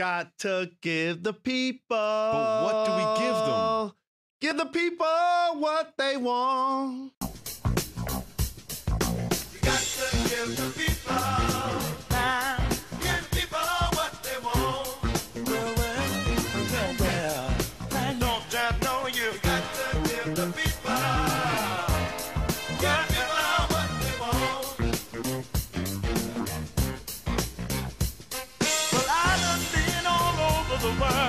got to give the people. But what do we give them? Give the people what they want. You got to give the people time. Give people what they want. Well, well, well, well. Don't you know you got to give the people over.